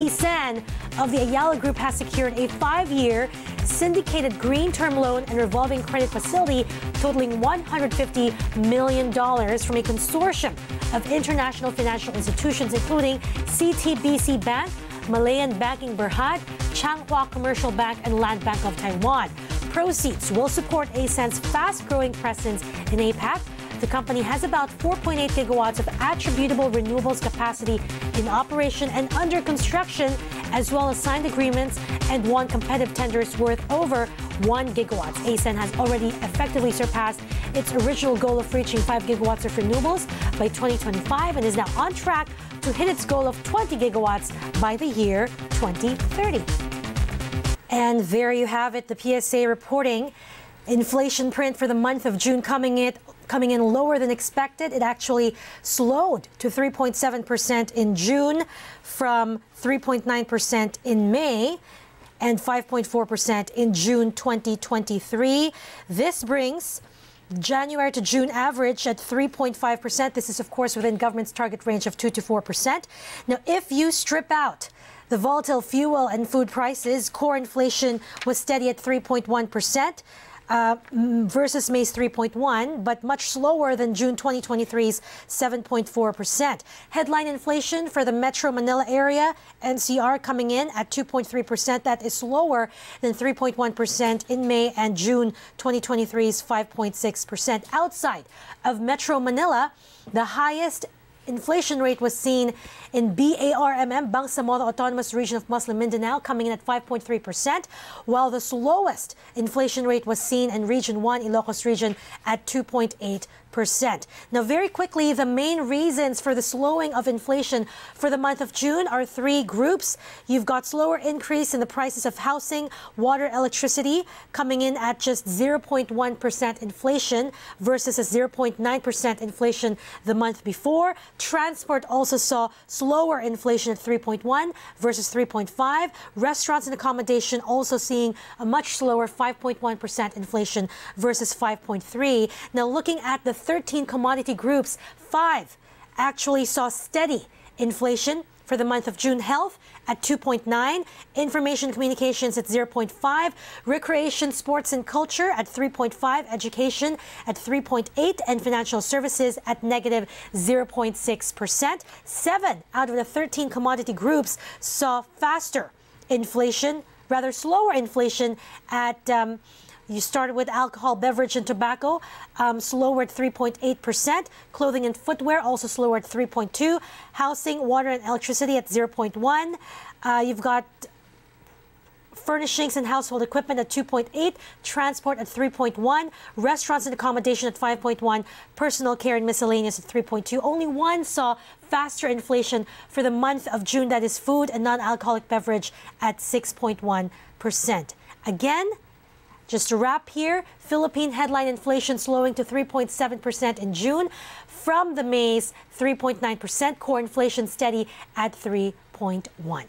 ACEN of the Ayala Group has secured a five-year syndicated green term loan and revolving credit facility totaling $150 million from a consortium of international financial institutions, including CTBC Bank, Malayan Banking Berhad, Changhua Commercial Bank, and Land Bank of Taiwan. Proceeds will support ACEN's fast-growing presence in APAC the company has about 4.8 gigawatts of attributable renewables capacity in operation and under construction, as well as signed agreements and won competitive tenders worth over 1 gigawatts. ACEN has already effectively surpassed its original goal of reaching 5 gigawatts of renewables by 2025 and is now on track to hit its goal of 20 gigawatts by the year 2030. And there you have it, the PSA reporting inflation print for the month of June coming in coming in lower than expected. It actually slowed to 3.7% in June from 3.9% in May and 5.4% in June 2023. This brings January to June average at 3.5%. This is, of course, within government's target range of 2 to 4%. Now, if you strip out the volatile fuel and food prices, core inflation was steady at 3.1% uh, versus May's 3.1, but much slower than June 2023's 7.4%. Headline inflation for the Metro Manila area, NCR, coming in at 2.3%. That is slower than 3.1% in May and June 2023's 5.6%. Outside of Metro Manila, the highest inflation rate was seen in BARMM, Bangsamoro Autonomous Region of Muslim Mindanao, coming in at 5.3%, while the slowest inflation rate was seen in Region 1, Ilocos Region, at 2.8%. Now, very quickly, the main reasons for the slowing of inflation for the month of June are three groups. You've got slower increase in the prices of housing, water, electricity, coming in at just 0.1% inflation versus a 0.9% inflation the month before. Transport also saw slower inflation at 3.1 versus 3.5. Restaurants and accommodation also seeing a much slower 5.1% inflation versus 5.3. Now, looking at the 13 commodity groups, five actually saw steady inflation for the month of June. Health at 2.9, information communications at 0.5, recreation, sports and culture at 3.5, education at 3.8, and financial services at negative 0.6%. Seven out of the 13 commodity groups saw faster inflation, rather slower inflation at um, you started with alcohol, beverage, and tobacco, um, slower at 3.8%. Clothing and footwear also slower at 3.2. Housing, water, and electricity at 0.1. Uh, you've got furnishings and household equipment at 2.8, transport at 3.1, restaurants and accommodation at 5.1, personal care and miscellaneous at 3.2. Only one saw faster inflation for the month of June, that is food and non-alcoholic beverage at 6.1%. Again, just to wrap here, Philippine headline inflation slowing to 3.7% in June from the May's 3.9%, core inflation steady at 3.1.